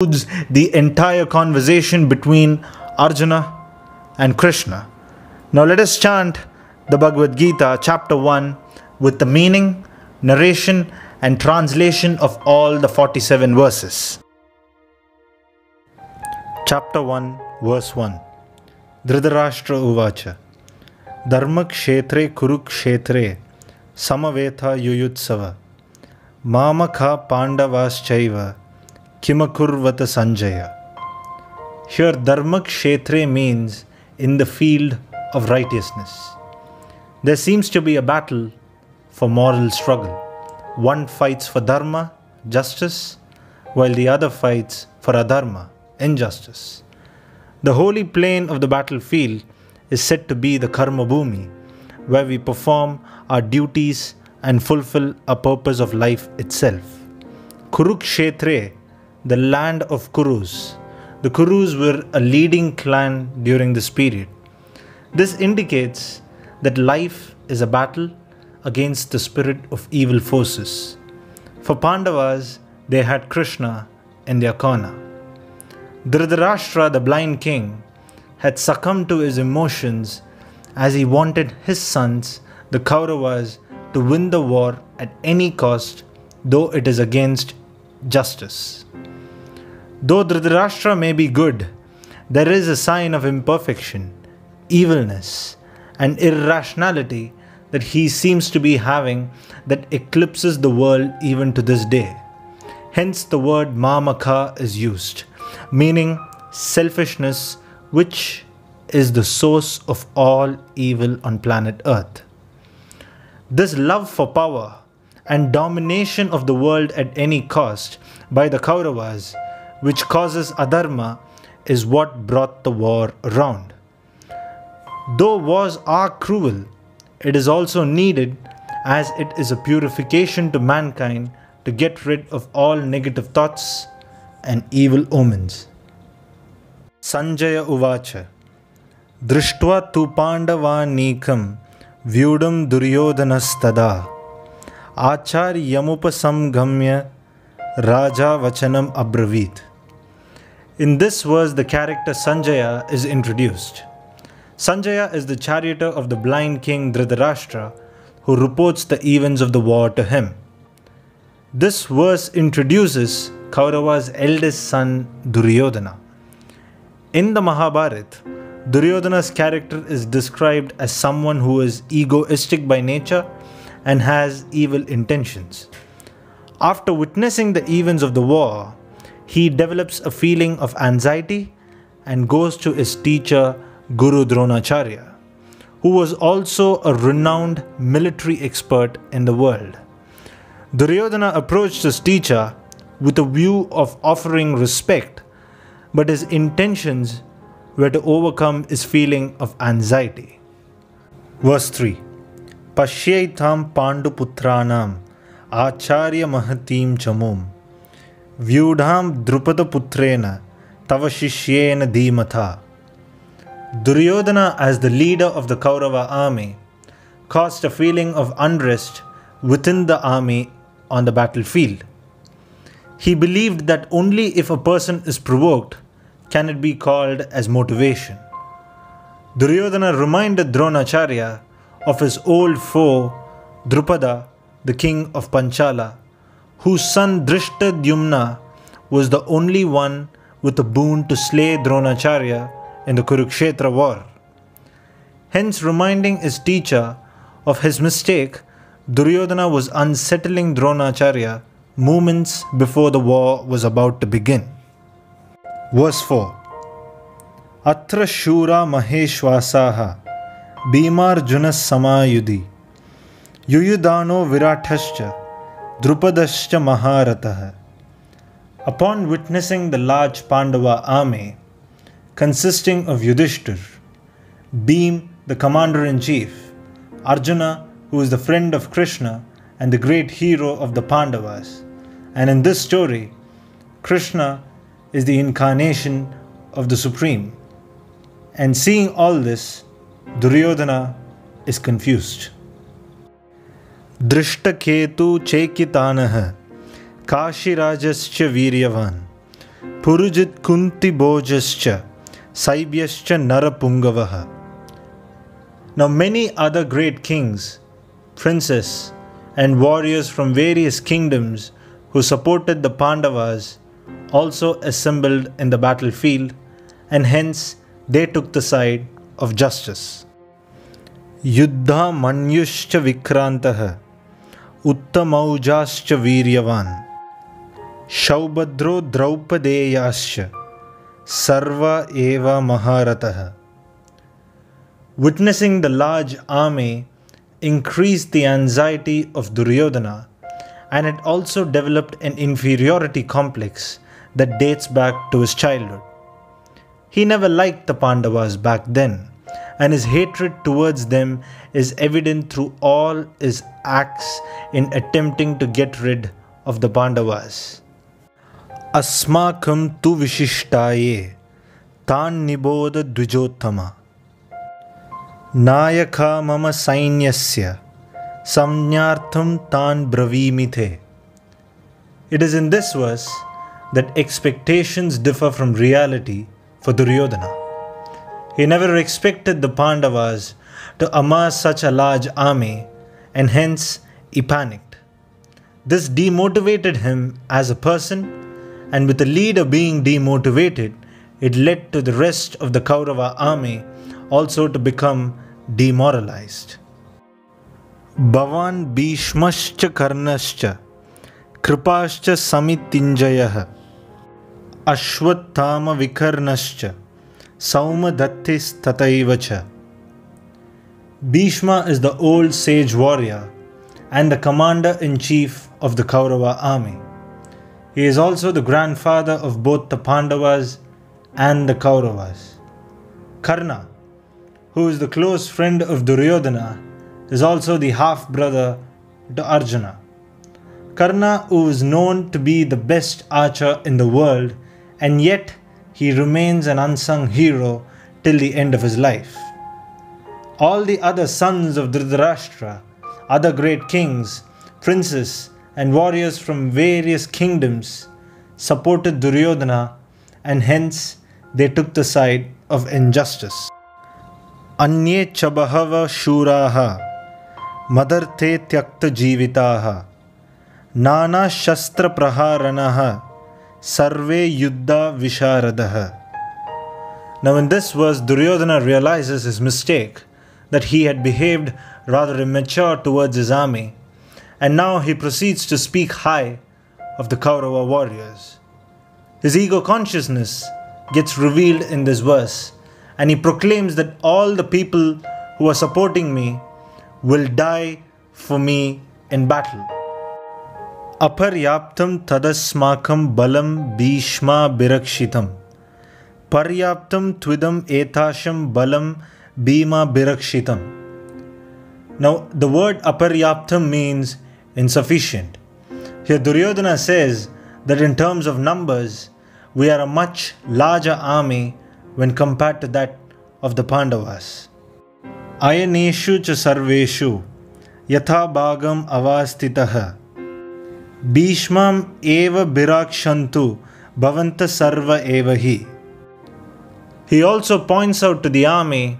the entire conversation between Arjuna and Krishna. Now let us chant the Bhagavad Gita, chapter 1, with the meaning, narration, and translation of all the 47 verses. Chapter 1, verse 1 Dhritarashtra Uvacha Dharmakshetre Kurukshetre Samavetha Yuyutsava Mamaka Pandavaschaiva Kimakurvata Sanjaya. Here, Dharmakshetre means in the field of righteousness. There seems to be a battle for moral struggle. One fights for Dharma, justice, while the other fights for Adharma, injustice. The holy plain of the battlefield is said to be the Karma Bhumi, where we perform our duties and fulfill a purpose of life itself. Kurukshetre the land of Kurus. The Kurus were a leading clan during this period. This indicates that life is a battle against the spirit of evil forces. For Pandavas, they had Krishna in their corner. Dhritarashtra, the blind king, had succumbed to his emotions as he wanted his sons, the Kauravas, to win the war at any cost, though it is against justice. Though Dhritarashtra may be good, there is a sign of imperfection, evilness, and irrationality that he seems to be having that eclipses the world even to this day. Hence, the word mamaka is used, meaning selfishness, which is the source of all evil on planet Earth. This love for power and domination of the world at any cost by the Kauravas which causes adharma, is what brought the war around. Though wars are cruel, it is also needed as it is a purification to mankind to get rid of all negative thoughts and evil omens. Sanjaya Uvacha Drishtva tu Pandavanikam Vyudam Duryodhanastada Acharyamupasamgamya Raja Vachanam Abravit in this verse, the character Sanjaya is introduced. Sanjaya is the charioteer of the blind king Dhritarashtra who reports the events of the war to him. This verse introduces Kaurava's eldest son Duryodhana. In the Mahabharata, Duryodhana's character is described as someone who is egoistic by nature and has evil intentions. After witnessing the events of the war, he develops a feeling of anxiety and goes to his teacher Guru Dronacharya, who was also a renowned military expert in the world. Duryodhana approached his teacher with a view of offering respect, but his intentions were to overcome his feeling of anxiety. Verse 3 Pashyaitam Panduputranam Acharya Mahatim Chamum व्यूढ़ाम द्रुपदपुत्रेण तव शिष्येन धीमथा Duryodhana, as the leader of the Kaurava army, caused a feeling of unrest within the army on the battlefield. He believed that only if a person is provoked can it be called as motivation. Duryodhana reminded Dronacharya of his old foe Drupada, the king of Panchala, whose son Drishtadyumna was the only one with a boon to slay Dronacharya in the Kurukshetra war. Hence, reminding his teacher of his mistake, Duryodhana was unsettling Dronacharya moments before the war was about to begin. Verse 4 Atra Shura Maheshwasaha Bhimarjunas Samayudhi Yuyudano Virathascha Drupadascha Maharatah. Upon witnessing the large Pandava army, consisting of Yudhishthir, Bhim, the commander in chief, Arjuna, who is the friend of Krishna and the great hero of the Pandavas, and in this story, Krishna is the incarnation of the Supreme. And seeing all this, Duryodhana is confused. Dhrishtaketu चेकितानः काशीराजश्च वीर्यवान् Purujit Kunti Bojascha Saibyascha Narapungavaha. Now, many other great kings, princes, and warriors from various kingdoms who supported the Pandavas also assembled in the battlefield, and hence they took the side of justice. युद्धा मन्युश्च विक्रान्तः उत्तमौजाश्च वीर्यवान् शौभद्रो द्रौपदेयाश्च सर्व एव महारथः Witnessing the large army increased the anxiety of Duryodhana and it also developed an inferiority complex that dates back to his childhood. He never liked the Pandavas back then and his hatred towards them is evident through all his acts in attempting to get rid of the Pandavas. Asmakam tu vishishtaye tan niboda dvijottama nayaka mama sainyasya samnyartham tan bravimite. It is in this verse that expectations differ from reality for Duryodhana. He never expected the Pandavas to amass such a large army and hence he panicked. This demotivated him as a person, and with the leader being demotivated, it led to the rest of the Kaurava army also to become demoralized. Bhavan Bhishmascha Karnascha Kripascha Samitinjayah Ashwathama Vikarnascha Saumadattis Tataivacha. Bhishma is the old sage warrior and the commander in chief of the Kaurava army. He is also the grandfather of both the Pandavas and the Kauravas. Karna, who is the close friend of Duryodhana, is also the half brother to Arjuna. Karna, who is known to be the best archer in the world, and yet he remains an unsung hero till the end of his life. All the other sons of Dhritarashtra, other great kings, princes, and warriors from various kingdoms supported Duryodhana and hence they took the side of injustice. Anye chabahava shuraha madarthe tyakta jivitaha nana shastra praharanaha Sarve Yuddha Visharadaha. Now, in this verse, Duryodhana realizes his mistake that he had behaved rather immature towards his army, and now he proceeds to speak high of the Kaurava warriors. His ego consciousness gets revealed in this verse, and he proclaims that all the people who are supporting me will die for me in battle. Aparyaptam tadasmakam balam bhishma birakshitam. Paryaptam twidam etasham balam bhima birakshitam. Now, the word aparyaptam means insufficient. Here, Duryodhana says that in terms of numbers, we are a much larger army when compared to that of the Pandavas. Ayaneshu cha sarveshu yatha bhagam avastitah Bhishmam eva birakshantu bhavanta sarva evahi. He also points out to the army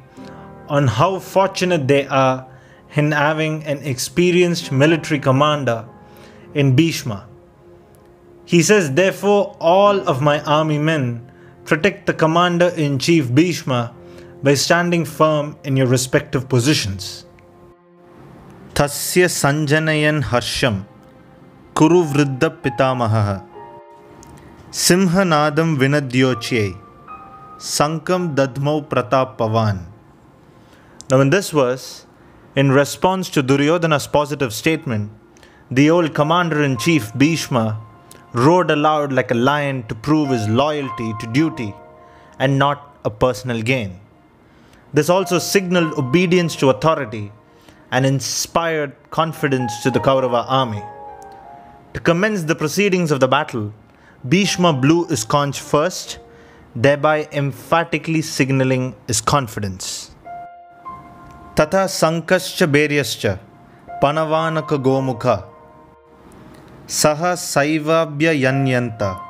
on how fortunate they are in having an experienced military commander in Bhishma. He says, Therefore, all of my army men protect the commander in chief Bhishma by standing firm in your respective positions. Tasya Sanjanayan Harsham Pitamahah Simhanadam Vinadyochye Sankam Dadmau Pratap Pavan. Now, in this verse, in response to Duryodhana's positive statement, the old commander in chief Bhishma roared aloud like a lion to prove his loyalty to duty and not a personal gain. This also signaled obedience to authority and inspired confidence to the Kaurava army. To commence the proceedings of the battle, Bhishma blew his conch first, thereby emphatically signaling his confidence. Tata Sankascha Beryascha Panavanaka Gomukha Saha Saivabhya Yanyanta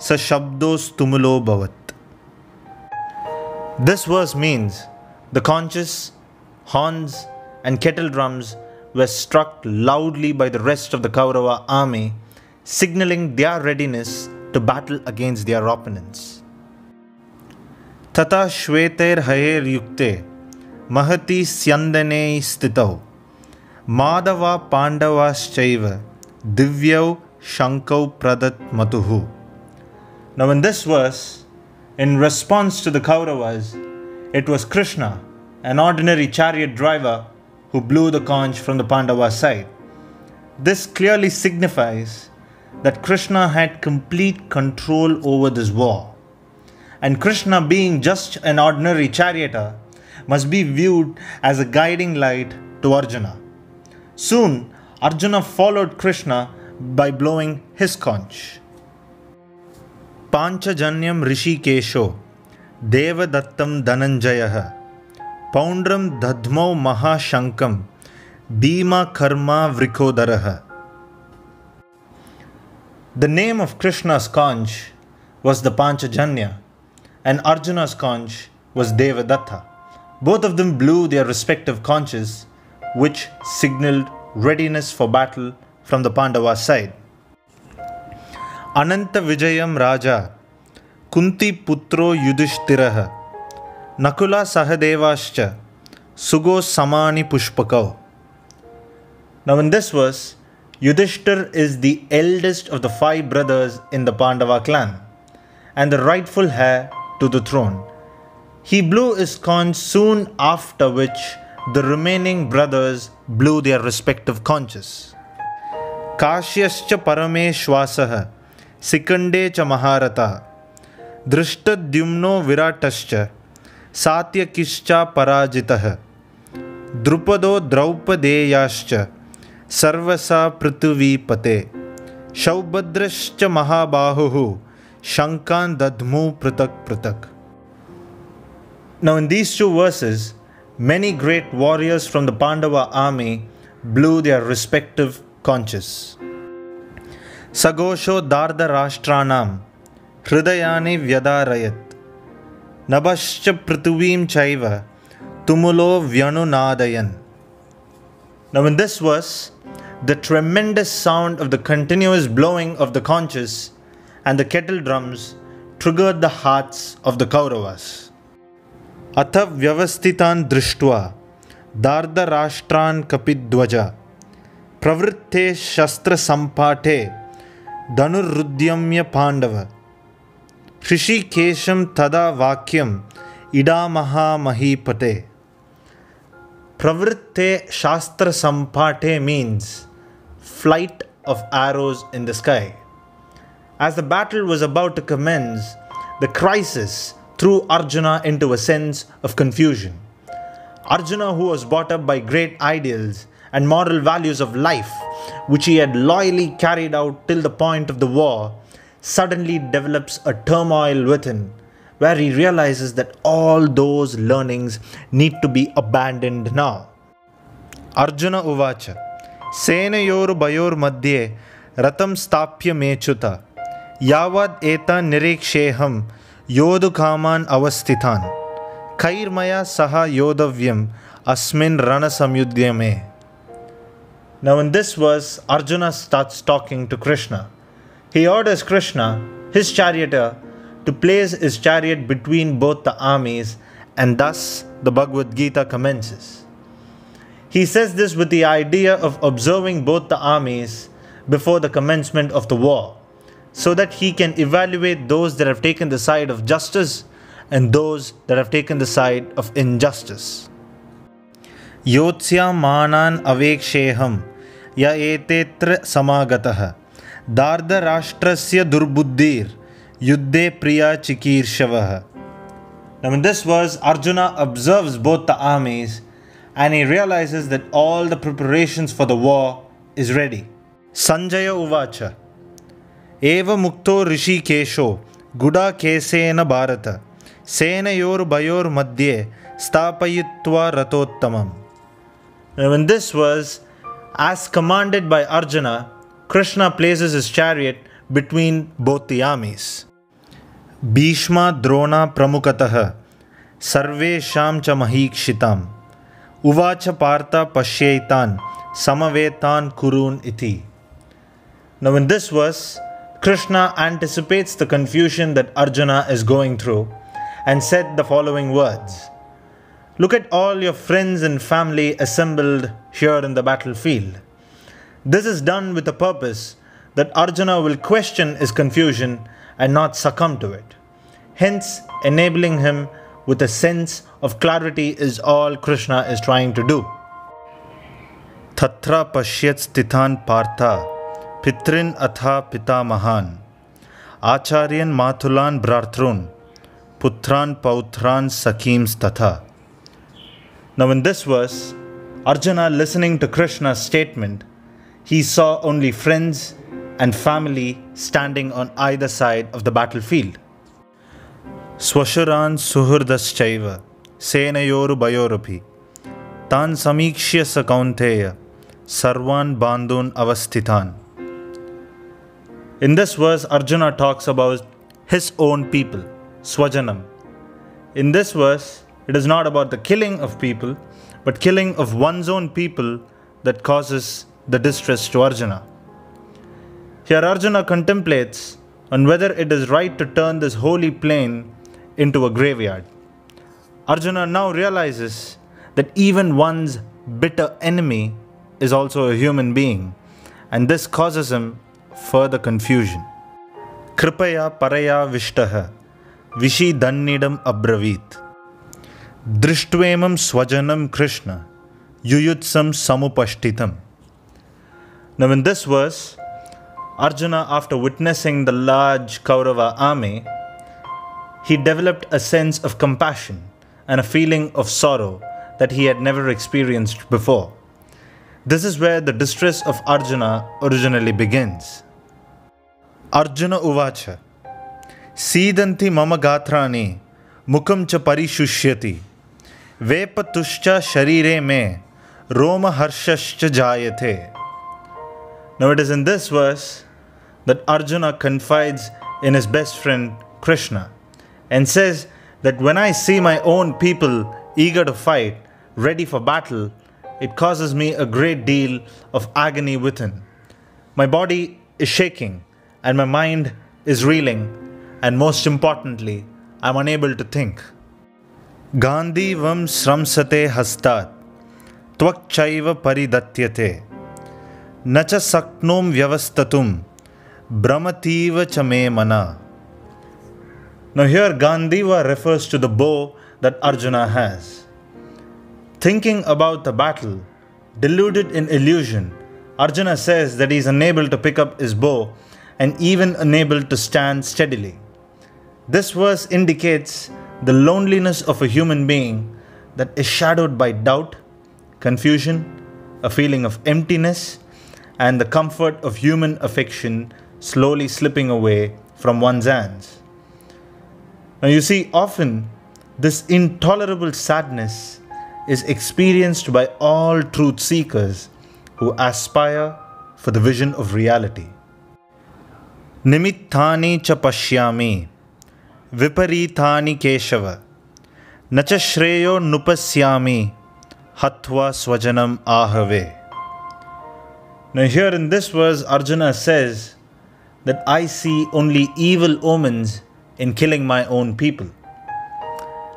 Sa Shabdos Tumulo Bhavat. This verse means the conches, horns, and kettle drums were struck loudly by the rest of the Kaurava army, signaling their readiness to battle against their opponents. Tata Shweter Hayer Yukte Mahati Syandane Stitau Madhava Pandavaschaiva Divyau Shankau Pradat Matuhu. Now, in this verse, in response to the Kauravas, it was Krishna, an ordinary chariot driver, who blew the conch from the Pandava side. This clearly signifies that Krishna had complete control over this war. And Krishna, being just an ordinary charioteer, must be viewed as a guiding light to Arjuna. Soon, Arjuna followed Krishna by blowing his conch. Panchajanyam Rishikesho Devadattam Dananjaya. पौण्ड्रं दध्मौ महाशङ्कं भीमकर्मा वृकोदरः The name of Krishna's conch was the Panchajanya and Arjuna's conch was Devadatta. Both of them blew their respective conches which signaled readiness for battle from the Pandava side. अनंत विजयम राजा कुंती पुत्रो युधिष्ठिरः Nakula Sahadevascha Sugo Samani Pushpakau. Now, in this verse, Yudhishthir is the eldest of the five brothers in the Pandava clan and the rightful heir to the throne. He blew his conch soon after which the remaining brothers blew their respective conches. Kashyascha Parameshwasaha Sikande cha Maharata Drishtadyumno Viratascha सात्यकिश्चा पराजितः द्रुपदो द्रौपदेयाश्च सर्वसा पृथ्वीपते। सौभद्रश्च महाबाहुः शङ्कान् दध्मु पृथक् पृथक्। Now in these two verses, many great warriors from the Pandava army blew their respective conches. सघोषो दार्धराष्ट्राणां हृदयानि व्यदारयत् नभश्च पृथिवीं चैव tumulo vyanunaadayan. Now, in this verse, the tremendous sound of the continuous blowing of the conches and the kettle drums triggered the hearts of the Kauravas. अथ व्यवस्थितान् दृष्ट्वा दार्धराष्ट्रान् कपिध्वज प्रवृत्ते शस्त्रसम्पाठे धनुरुद्यम्य पांडव ऋषिकेशम तदा वाक्यम इडामहा महीपते प्रवृत्ते शास्त्र संपाठे means flight of arrows in the sky. As the battle was about to commence, the crisis threw Arjuna into a sense of confusion. Arjuna, who was brought up by great ideals and moral values of life, which he had loyally carried out till the point of the war, suddenly develops a turmoil within where he realizes that all those learnings need to be abandoned now. Arjuna Uvacha Senayor Bayor Madhye Ratam Stapya Mechuta Yavad Eta Niriksheham Yodukaman Avastithan Kairmaya Saha Yodavyam Asmin Rana Samyudhyame now, in this verse, Arjuna starts talking to Krishna. He orders Krishna, his charioteer, to place his chariot between both the armies, and thus the Bhagavad Gita commences. He says this with the idea of observing both the armies before the commencement of the war, so that he can evaluate those that have taken the side of justice and those that have taken the side of injustice. योत्स्यामानान् अवेक्षेऽहं य एतेऽत्र समागतः दार्धराष्ट्रस्य दुर्बुद्धिर् युद्धे प्रिया चिकीर्षवः Now in this verse, Arjuna observes both the armies and he realizes that all the preparations for the war is ready. Sanjaya Uvacha Eva Mukto Rishi Kesho Guda Kesena Bharata Senayor Bayor Madhye Stapayitva Ratottamam Now, in this verse, as commanded by Arjuna, Krishna places his chariot between both the armies. Bhishma Drona Pramukataha Sarve cha Mahikshitam Uvacha Partha Pashyaitan Samavetan Kurun Iti. Now, in this verse, Krishna anticipates the confusion that Arjuna is going through and said the following words Look at all your friends and family assembled here in the battlefield. This is done with a purpose that Arjuna will question his confusion and not succumb to it. Hence, enabling him with a sense of clarity is all Krishna is trying to do. Tatra pashyat stithan partha pitrin atha pitamahan acharyan mathulan brarthrun putran pautran sakims tatha. Now, in this verse, Arjuna, listening to Krishna's statement, he saw only friends and family standing on either side of the battlefield. Swashuran Suhurdaschaiva Senayoru Bayorupi Tan Samikshya Sakaunteya Sarvan Bandun Avasthitan. In this verse, Arjuna talks about his own people, Swajanam. In this verse, it is not about the killing of people, but killing of one's own people that causes the distress to Arjuna. Here Arjuna contemplates on whether it is right to turn this holy plain into a graveyard. Arjuna now realizes that even one's bitter enemy is also a human being, and this causes him further confusion. Kripaya Paraya Vishtaha Vishi Dhannidam Abravit Drishtwemam Swajanam Krishna Yuyutsam Samupashtitam now, in this verse, Arjuna, after witnessing the large Kaurava army, he developed a sense of compassion and a feeling of sorrow that he had never experienced before. This is where the distress of Arjuna originally begins. Arjuna Uvacha Sidanti mama gatrani mukam cha parishusyati Vepatushcha sharire me Roma harshascha jayate. Now, it is in this verse that Arjuna confides in his best friend Krishna and says that when I see my own people eager to fight, ready for battle, it causes me a great deal of agony within. My body is shaking and my mind is reeling, and most importantly, I'm unable to think. Gandivam sramsate hastat, tvakchaiva paridatyate. न च शक्नों व्यवस्थतुं भ्रमतीव च मे mana. Now here Gandhiva refers to the bow that Arjuna has. Thinking about the battle, deluded in illusion, Arjuna says that he is unable to pick up his bow and even unable to stand steadily. This verse indicates the loneliness of a human being that is shadowed by doubt, confusion, a feeling of emptiness, and the comfort of human affection slowly slipping away from one's hands. Now, you see, often this intolerable sadness is experienced by all truth seekers who aspire for the vision of reality. Nimittani cha pashyami, viparithani keshava, nacha shreyo nupasyami, hatva swajanam ahave. Now, here in this verse, Arjuna says that I see only evil omens in killing my own people.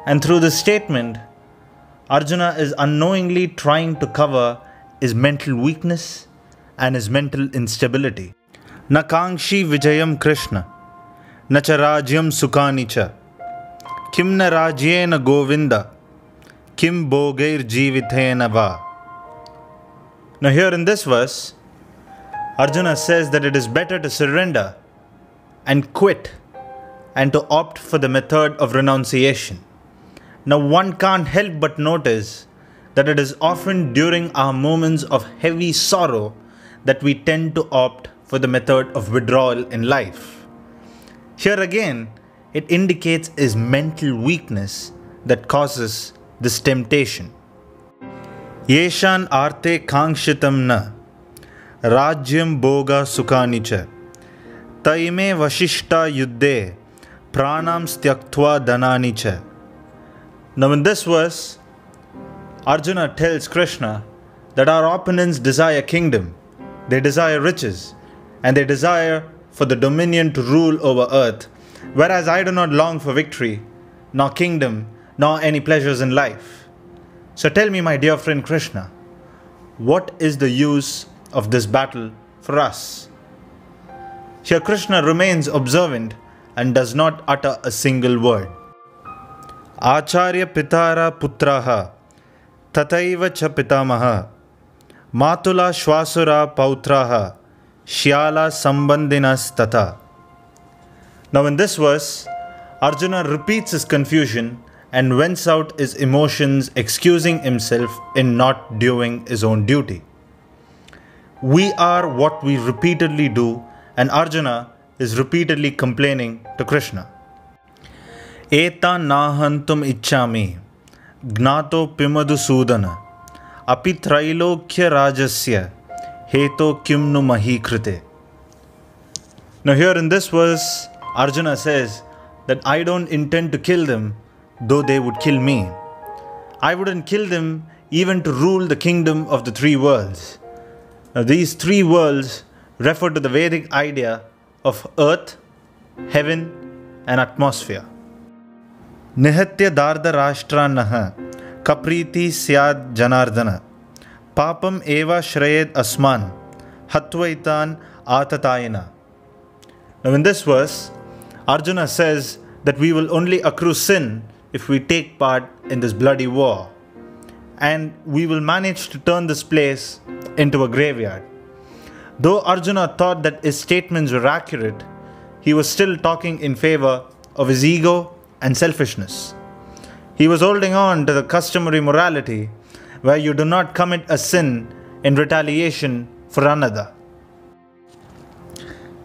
And through this statement, Arjuna is unknowingly trying to cover his mental weakness and his mental instability. Nakangshi Vijayam Krishna, Nacharajyam Sukanicha, Kimna Rajyena Govinda, Kim Bogair Jivithena Va. Now, here in this verse, Arjuna says that it is better to surrender and quit and to opt for the method of renunciation. Now one can't help but notice that it is often during our moments of heavy sorrow that we tend to opt for the method of withdrawal in life. Here again, it indicates his mental weakness that causes this temptation. Yeshan arte kangshitam na rajyam boga sukhani cha taime vashishta yuddhe pranam styaktva dhanani cha. Now, in this verse, Arjuna tells Krishna that our opponents desire kingdom, they desire riches, and they desire for the dominion to rule over earth, whereas I do not long for victory, nor kingdom, nor any pleasures in life. So tell me, my dear friend Krishna, what is the use of this battle for us? Here, Krishna remains observant and does not utter a single word. Acharya Pitara Putraha Tataiva Cha Pitamaha Matula Shwasura Pautraha Shyala Sambandhinas Tata. Now, in this verse, Arjuna repeats his confusion and vents out his emotions, excusing himself in not doing his own duty. We are what we repeatedly do, and Arjuna is repeatedly complaining to Krishna. Eta nahantum ichami, gnato pimadu sudana, api trailokya rajasya, heto kimnu mahi krite. Now, here in this verse, Arjuna says that I don't intend to kill them, though they would kill me. I wouldn't kill them even to rule the kingdom of the three worlds. Now, these three worlds refer to the Vedic idea of earth, heaven, and atmosphere. Nihatya Dardha Rashtranaha Kapriti Syad Janardana Papam Eva Shrayed Asman Hatvaitan Atatayana. Now, in this verse, Arjuna says that we will only accrue sin if we take part in this bloody war. And we will manage to turn this place into a graveyard. Though Arjuna thought that his statements were accurate, he was still talking in favor of his ego and selfishness. He was holding on to the customary morality where you do not commit a sin in retaliation for another.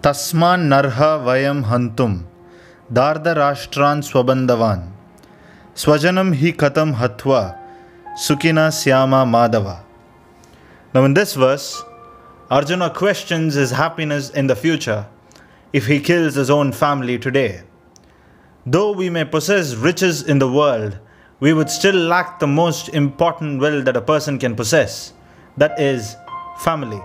Tasman narha vayam hantum dardarashtran swabandavan swajanam hi katam hatva sukina syama madava. Now, in this verse, Arjuna questions his happiness in the future if he kills his own family today. Though we may possess riches in the world, we would still lack the most important wealth that a person can possess that is, family.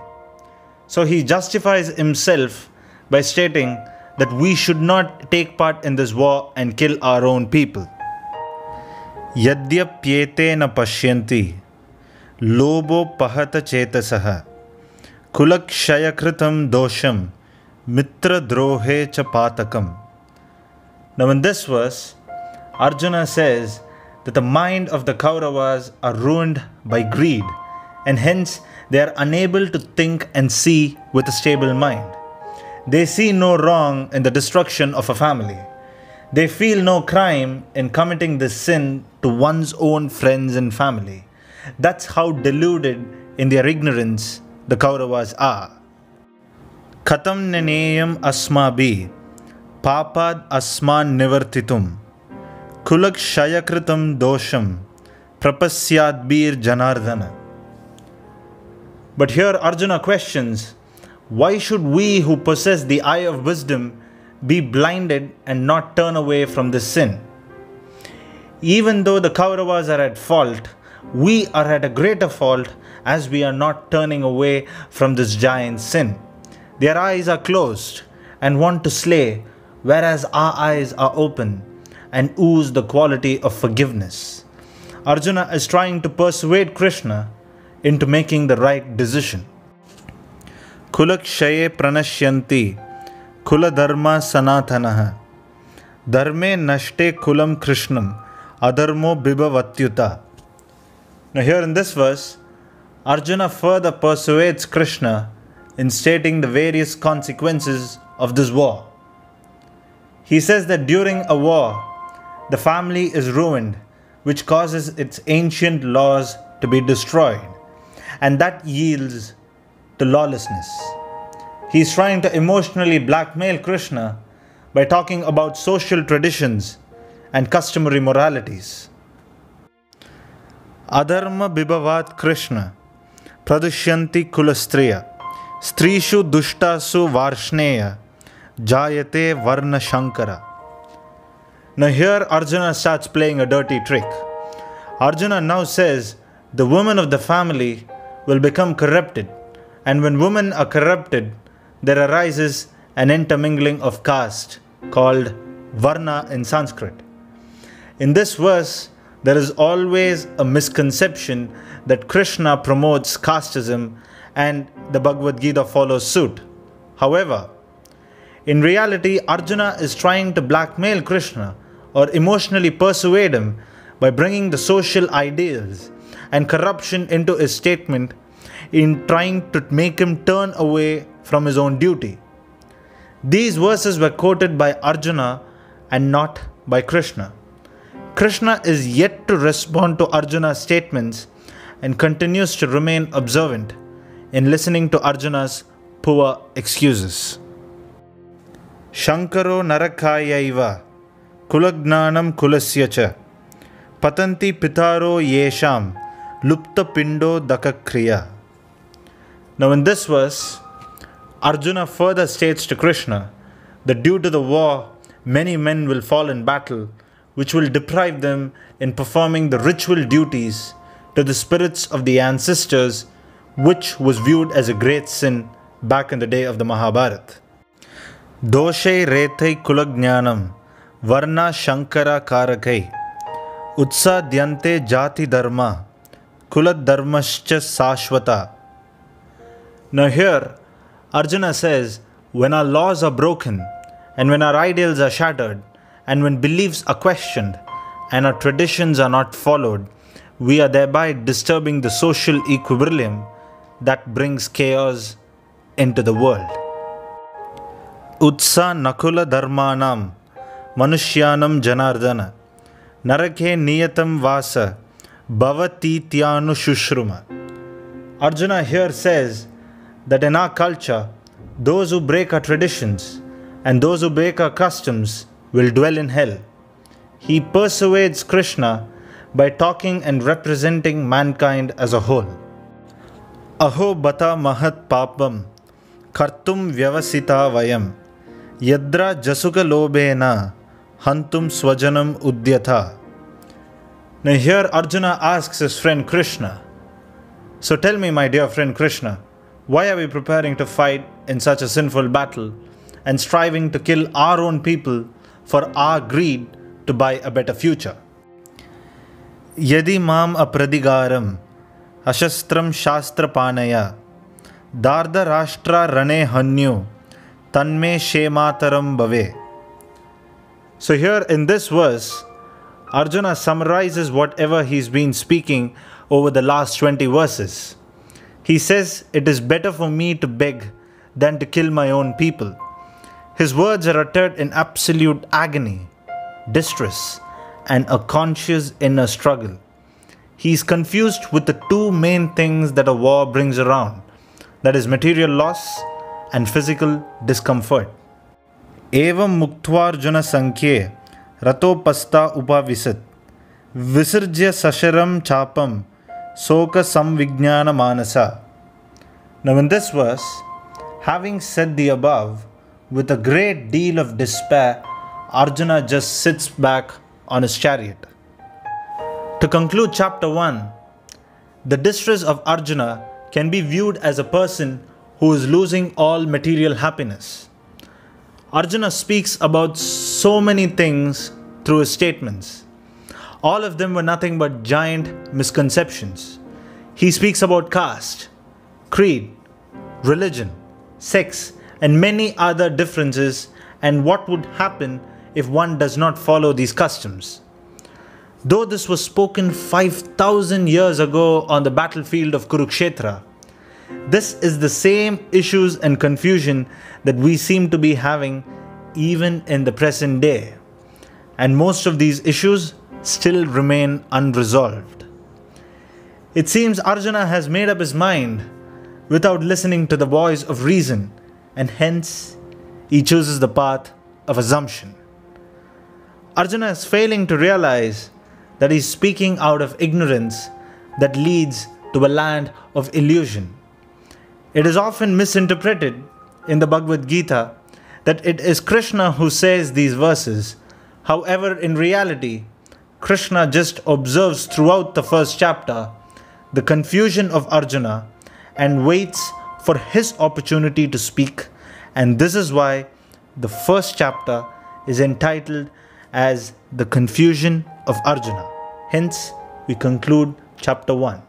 So he justifies himself by stating that we should not take part in this war and kill our own people. यद्यप्येते न पश्यन्ति लोभोपहत चेतसः कुलक्षयकृतं दोषं मित्रद्रोहे च पातकम् now, in this verse, Arjuna says that the mind of the Kauravas are ruined by greed, and hence they are unable to think and see with a stable mind. They see no wrong in the destruction of a family. They feel no crime in committing this sin to one's own friends and family. That's how deluded in their ignorance the Kauravas are. Katam neneyam asmabi papad asman nivartitum kulak shayakritam dosham prapasyadbir janardana. But here Arjuna questions why should we who possess the eye of wisdom be blinded and not turn away from this sin? Even though the Kauravas are at fault, we are at a greater fault as we are not turning away from this giant sin. Their eyes are closed and want to slay whereas our eyes are open and ooze the quality of forgiveness. Arjuna is trying to persuade Krishna into making the right decision. Kulakshaye pranashyanti kula dharma sanatanaha dharme nashte kulam krishnam adharmo bibhavatyuta. Now here in this verse, Arjuna further persuades Krishna in stating the various consequences of this war. He says that during a war, the family is ruined, which causes its ancient laws to be destroyed, and that yields to lawlessness. He's trying to emotionally blackmail Krishna by talking about social traditions and customary moralities. Adharma Bibhavat Krishna Pradushyanti Kulastriya Strishu Dushtasu Varshneya Jayate Varna Shankara. Now, here Arjuna starts playing a dirty trick. Arjuna now says the women of the family will become corrupted, and when women are corrupted, there arises an intermingling of caste called Varna in Sanskrit. In this verse, there is always a misconception that Krishna promotes casteism and the Bhagavad Gita follows suit. However, in reality, Arjuna is trying to blackmail Krishna or emotionally persuade him by bringing the social ideals and corruption into his statement in trying to make him turn away from his own duty. These verses were quoted by Arjuna and not by Krishna. Krishna is yet to respond to Arjuna's statements and continues to remain observant in listening to Arjuna's poor excuses. Shankaro Narakayaiva Kulagnanam Kulasyacha Patanti Pitaro Yesham Lupta Pindo Dakakriya. Now, in this verse, Arjuna further states to Krishna that due to the war, many men will fall in battle, which will deprive them in performing the ritual duties to the spirits of the ancestors, which was viewed as a great sin back in the day of the Mahabharata. Doshe Rethai Kulagnanam Varna Shankara Karakai Utsadyante Jati Dharma Kuladharmascha Sashvata. Now, here Arjuna says, When our laws are broken, and when our ideals are shattered, and when beliefs are questioned, and our traditions are not followed, we are thereby disturbing the social equilibrium that brings chaos into the world. Utsa Nakula Dharmanam Manushyanam Janardana Narake Niyatam Vasa Bhavati Tyanu Shushruma Arjuna here says, that in our culture, those who break our traditions and those who break our customs will dwell in hell. He persuades Krishna by talking and representing mankind as a whole. Aho bata mahat papam kartum vyavasita vayam yadra jasuka lobena Hantum Swajanam Udyatha. Now, here Arjuna asks his friend Krishna, So tell me, my dear friend Krishna, why are we preparing to fight in such a sinful battle and striving to kill our own people for our greed to buy a better future? Apradigaram ashastram shastra panaya darda rashtra rane hanyu tanme shemataram bave. So, here in this verse, Arjuna summarizes whatever he's been speaking over the last 20 verses. He says, It is better for me to beg than to kill my own people. His words are uttered in absolute agony, distress, and a conscious inner struggle. He is confused with the two main things that a war brings around that is, material loss and physical discomfort. Evam Muktvarjuna Sankhye Ratopasta Upavisat Visarjya Sasharam Chapam Soka Samvignana Manasa. Now, in this verse, having said the above, with a great deal of despair, Arjuna just sits back on his chariot. To conclude chapter 1, the distress of Arjuna can be viewed as a person who is losing all material happiness. Arjuna speaks about so many things through his statements. All of them were nothing but giant misconceptions. He speaks about caste, creed, religion, sex, and many other differences, and what would happen if one does not follow these customs. Though this was spoken 5000 years ago on the battlefield of Kurukshetra, this is the same issues and confusion that we seem to be having even in the present day. And most of these issues still remain unresolved. It seems Arjuna has made up his mind without listening to the voice of reason, and hence he chooses the path of assumption. Arjuna is failing to realize that he is speaking out of ignorance that leads to a land of illusion. It is often misinterpreted in the Bhagavad Gita that it is Krishna who says these verses, However, in reality, Krishna just observes throughout the first chapter the confusion of Arjuna and waits for his opportunity to speak. And this is why the first chapter is entitled as The Confusion of Arjuna. Hence, we conclude chapter 1.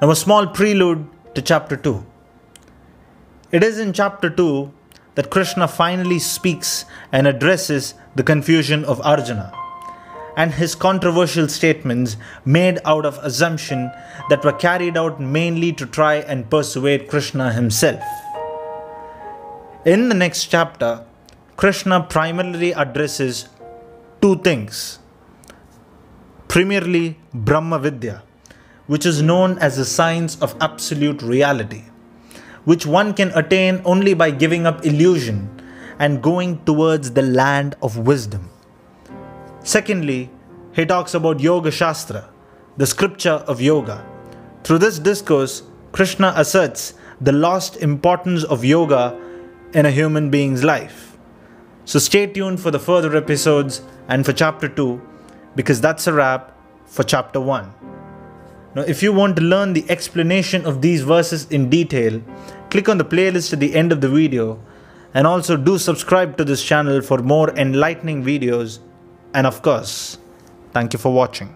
Now, a small prelude to chapter 2. It is in chapter 2 that Krishna finally speaks and addresses the confusion of Arjuna and his controversial statements made out of assumption that were carried out mainly to try and persuade Krishna himself. In the next chapter, Krishna primarily addresses two things. Primarily, Brahma Vidya, which is known as the science of absolute reality, which one can attain only by giving up illusion and going towards the land of wisdom. Secondly, he talks about Yoga Shastra, the scripture of yoga. Through this discourse, Krishna asserts the lost importance of yoga in a human being's life. So stay tuned for the further episodes and for chapter 2 because that's a wrap for chapter 1. Now, if you want to learn the explanation of these verses in detail, click on the playlist at the end of the video and also do subscribe to this channel for more enlightening videos and of course, thank you for watching.